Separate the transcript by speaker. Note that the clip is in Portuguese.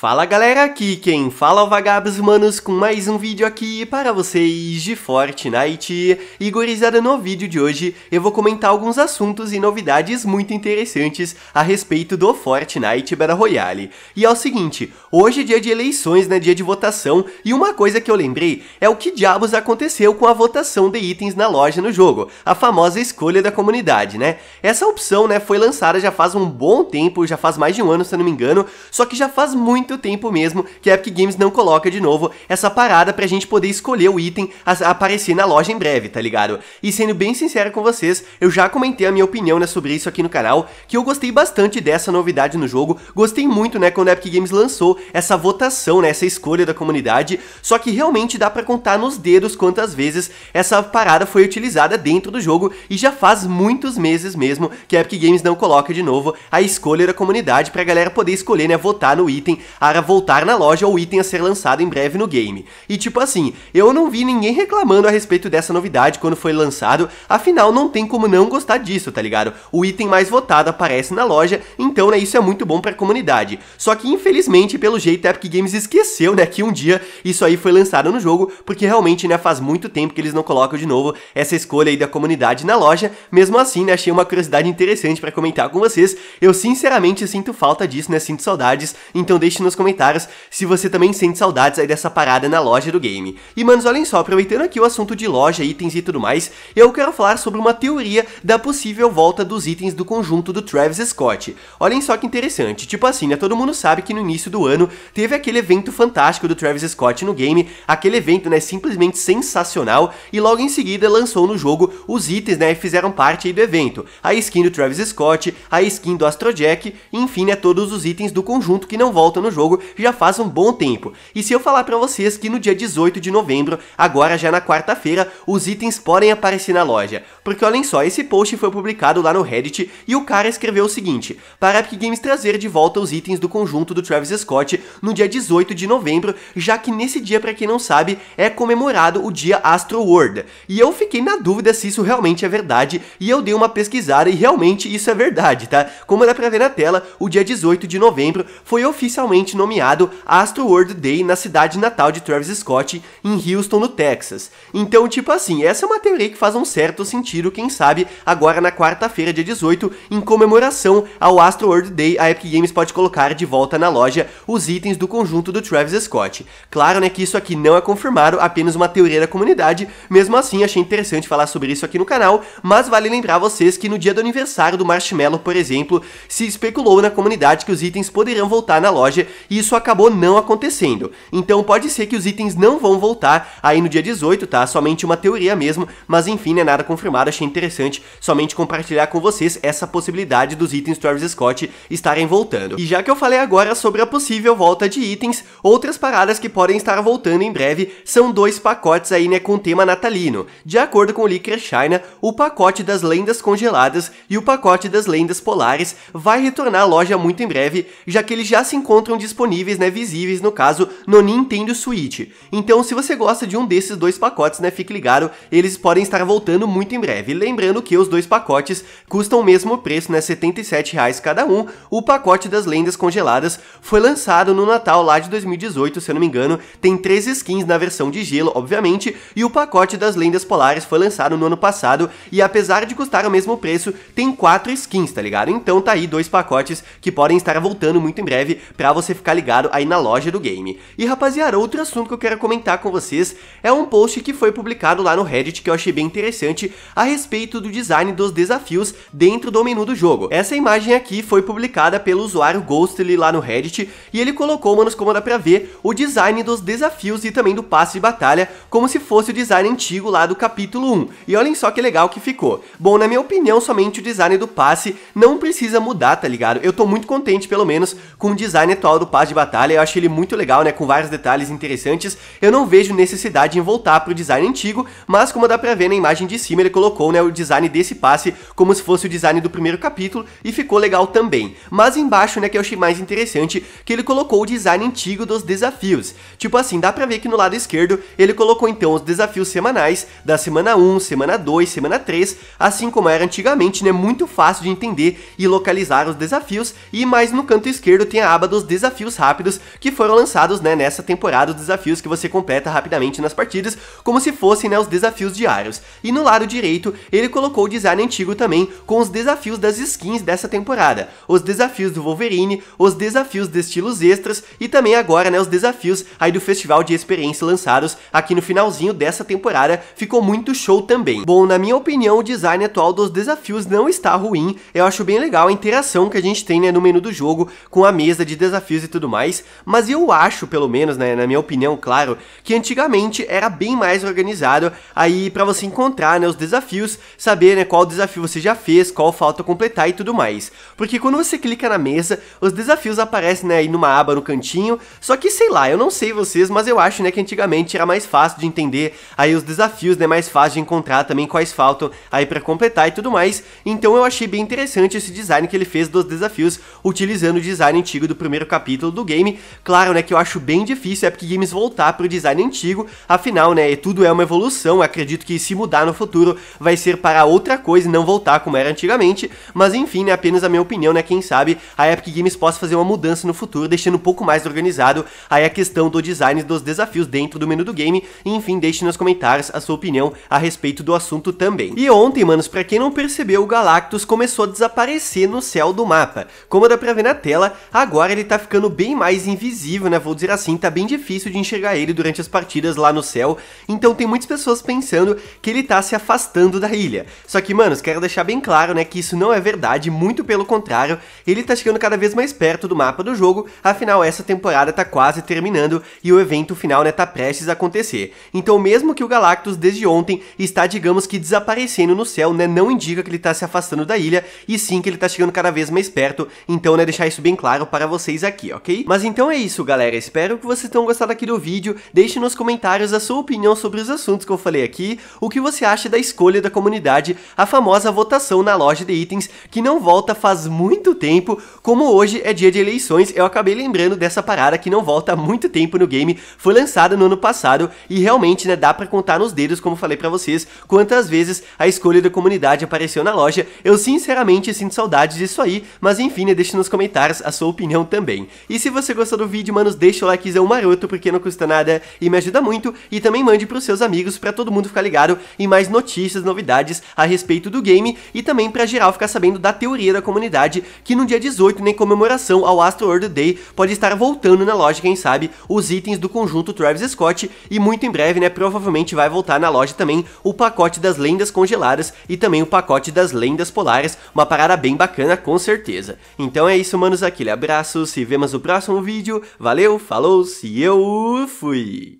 Speaker 1: Fala galera, aqui quem fala é o Vagabos Manos com mais um vídeo aqui para vocês de Fortnite. Gurizada, no vídeo de hoje eu vou comentar alguns assuntos e novidades muito interessantes a respeito do Fortnite Battle Royale. E é o seguinte, hoje é dia de eleições, né, dia de votação, e uma coisa que eu lembrei é o que diabos aconteceu com a votação de itens na loja no jogo, a famosa escolha da comunidade, né? Essa opção, né, foi lançada já faz um bom tempo, já faz mais de um ano se eu não me engano, só que já faz muito muito tempo mesmo que a Epic Games não coloca de novo essa parada pra gente poder escolher o item a, aparecer na loja em breve, tá ligado? E sendo bem sincero com vocês, eu já comentei a minha opinião né, sobre isso aqui no canal, que eu gostei bastante dessa novidade no jogo, gostei muito, né, quando a Epic Games lançou essa votação, né, essa escolha da comunidade, só que realmente dá pra contar nos dedos quantas vezes essa parada foi utilizada dentro do jogo, e já faz muitos meses mesmo que a Epic Games não coloca de novo a escolha da comunidade pra galera poder escolher, né, votar no item a voltar na loja ou item a ser lançado em breve no game. E tipo assim, eu não vi ninguém reclamando a respeito dessa novidade quando foi lançado, afinal não tem como não gostar disso, tá ligado? O item mais votado aparece na loja, então né, isso é muito bom pra comunidade. Só que infelizmente, pelo jeito, a Epic Games esqueceu, né, que um dia isso aí foi lançado no jogo, porque realmente, né, faz muito tempo que eles não colocam de novo essa escolha aí da comunidade na loja. Mesmo assim, né, achei uma curiosidade interessante para comentar com vocês. Eu sinceramente sinto falta disso, né, sinto saudades, então deixe nos comentários se você também sente saudades aí dessa parada na loja do game. E manos, olhem só, aproveitando aqui o assunto de loja, itens e tudo mais, eu quero falar sobre uma teoria da possível volta dos itens do conjunto do Travis Scott. Olhem só que interessante, tipo assim, né, todo mundo sabe que no início do ano teve aquele evento fantástico do Travis Scott no game, aquele evento, né, simplesmente sensacional, e logo em seguida lançou no jogo os itens, né, fizeram parte do evento. A skin do Travis Scott, a skin do Astrojack, enfim, né, todos os itens do conjunto que não voltam no jogo já faz um bom tempo. E se eu falar para vocês que no dia 18 de novembro, agora já na quarta-feira, os itens podem aparecer na loja. Porque olhem só, esse post foi publicado lá no Reddit e o cara escreveu o seguinte: para a Epic Games trazer de volta os itens do conjunto do Travis Scott no dia 18 de novembro, já que nesse dia, para quem não sabe, é comemorado o dia Astro World. E eu fiquei na dúvida se isso realmente é verdade e eu dei uma pesquisada e realmente isso é verdade, tá? Como dá pra ver na tela, o dia 18 de novembro foi oficialmente nomeado Astro World Day na cidade natal de Travis Scott, em Houston, no Texas. Então, tipo assim, essa é uma teoria que faz um certo sentido, quem sabe, agora na quarta-feira, dia 18, em comemoração ao Astro World Day, a Epic Games pode colocar de volta na loja os itens do conjunto do Travis Scott. Claro, né, que isso aqui não é confirmado, apenas uma teoria da comunidade, mesmo assim achei interessante falar sobre isso aqui no canal, mas vale lembrar vocês que no dia do aniversário do Marshmallow, por exemplo, se especulou na comunidade que os itens poderiam voltar na loja e isso acabou não acontecendo. Então pode ser que os itens não vão voltar aí no dia 18, tá? Somente uma teoria mesmo, mas enfim, não é nada confirmado, achei interessante somente compartilhar com vocês essa possibilidade dos itens Travis Scott estarem voltando. E já que eu falei agora sobre a possível volta de itens, outras paradas que podem estar voltando em breve são dois pacotes aí, né, com tema natalino. De acordo com o Licker China, o pacote das lendas congeladas e o pacote das lendas polares vai retornar à loja muito em breve, já que eles já se encontram disponíveis, né, visíveis no caso no Nintendo Switch. Então, se você gosta de um desses dois pacotes, né, fique ligado, eles podem estar voltando muito em breve. Lembrando que os dois pacotes custam o mesmo preço, né, 77 reais cada um. O pacote das lendas congeladas foi lançado no Natal lá de 2018, se eu não me engano, tem três skins na versão de gelo, obviamente, e o pacote das lendas polares foi lançado no ano passado e apesar de custar o mesmo preço, tem quatro skins, tá ligado? Então tá aí dois pacotes que podem estar voltando muito em breve para você ficar ligado aí na loja do game. E rapaziada, outro assunto que eu quero comentar com vocês é um post que foi publicado lá no Reddit que eu achei bem interessante a respeito do design dos desafios dentro do menu do jogo. Essa imagem aqui foi publicada pelo usuário Ghostly lá no Reddit e ele colocou, manos, como dá pra ver, o design dos desafios e também do passe de batalha como se fosse o design antigo lá do capítulo 1. E olhem só que legal que ficou. Bom, na minha opinião, somente o design do passe não precisa mudar, tá ligado? Eu tô muito contente, pelo menos, com o design atual do passe de batalha, eu acho ele muito legal, né, com vários detalhes interessantes. Eu não vejo necessidade em voltar pro design antigo, mas como dá pra ver na imagem de cima, ele colocou, né, o design desse passe como se fosse o design do primeiro capítulo e ficou legal também. Mas embaixo, né, que eu achei mais interessante, que ele colocou o design antigo dos desafios. Tipo assim, dá pra ver que no lado esquerdo ele colocou então os desafios semanais da semana 1, semana 2, semana 3, assim como era antigamente, né, muito fácil de entender e localizar os desafios. E mais no canto esquerdo tem a aba dos desafios desafios rápidos que foram lançados, né, nessa temporada, os desafios que você completa rapidamente nas partidas, como se fossem, né, os desafios diários. E no lado direito, ele colocou o design antigo também, com os desafios das skins dessa temporada, os desafios do Wolverine, os desafios de estilos extras e também agora, né, os desafios aí do Festival de Experiência lançados aqui no finalzinho dessa temporada, ficou muito show também. Bom, na minha opinião, o design atual dos desafios não está ruim, eu acho bem legal a interação que a gente tem, né, no menu do jogo, com a mesa de desafios e tudo mais, mas eu acho, pelo menos, né, na minha opinião, claro, que antigamente era bem mais organizado aí para você encontrar, né, os desafios, saber, né, qual desafio você já fez, qual falta completar e tudo mais. Porque quando você clica na mesa, os desafios aparecem, né, aí numa aba no cantinho, só que sei lá, eu não sei vocês, mas eu acho, né, que antigamente era mais fácil de entender aí os desafios, né, mais fácil de encontrar também quais faltam aí para completar e tudo mais. Então eu achei bem interessante esse design que ele fez dos desafios, utilizando o design antigo do primeiro capítulo do game. Claro, né, que eu acho bem difícil a Epic Games voltar pro design antigo, afinal, né, tudo é uma evolução, acredito que se mudar no futuro vai ser para outra coisa e não voltar como era antigamente, mas enfim, né, apenas a minha opinião, né, quem sabe a Epic Games possa fazer uma mudança no futuro, deixando um pouco mais organizado aí a questão do design dos desafios dentro do menu do game, e enfim, deixe nos comentários a sua opinião a respeito do assunto também. E ontem, manos, pra quem não percebeu, o Galactus começou a desaparecer no céu do mapa. Como dá pra ver na tela, agora ele tá ficando bem mais invisível, né, vou dizer assim, tá bem difícil de enxergar ele durante as partidas lá no céu, então tem muitas pessoas pensando que ele tá se afastando da ilha. Só que, manos, quero deixar bem claro, né, que isso não é verdade, muito pelo contrário, ele tá chegando cada vez mais perto do mapa do jogo, afinal essa temporada tá quase terminando e o evento final, né, tá prestes a acontecer. Então mesmo que o Galactus desde ontem está, digamos que desaparecendo no céu, né, não indica que ele tá se afastando da ilha, e sim que ele tá chegando cada vez mais perto, então, né, deixar isso bem claro para vocês aqui, ok? Mas então é isso, galera, espero que vocês tenham gostado aqui do vídeo, deixe nos comentários a sua opinião sobre os assuntos que eu falei aqui, o que você acha da escolha da comunidade, a famosa votação na loja de itens, que não volta faz muito tempo, como hoje é dia de eleições, eu acabei lembrando dessa parada que não volta há muito tempo no game, foi lançada no ano passado, e realmente, né, dá pra contar nos dedos, como falei pra vocês, quantas vezes a escolha da comunidade apareceu na loja, eu sinceramente sinto saudades disso aí, mas enfim, né, deixe nos comentários a sua opinião também. E se você gostou do vídeo, manos, deixa o likezão maroto, porque não custa nada e me ajuda muito, e também mande pros seus amigos pra todo mundo ficar ligado em mais notícias, novidades a respeito do game, e também pra geral ficar sabendo da teoria da comunidade, que no dia 18, em comemoração ao Astro World Day, pode estar voltando na loja, quem sabe, os itens do conjunto Travis Scott, e muito em breve, né, provavelmente vai voltar na loja também o pacote das lendas congeladas e também o pacote das lendas polares, uma parada bem bacana com certeza. Então é isso, manos, aquele abraço, se vemos no próximo vídeo, valeu, falou, se eu fui!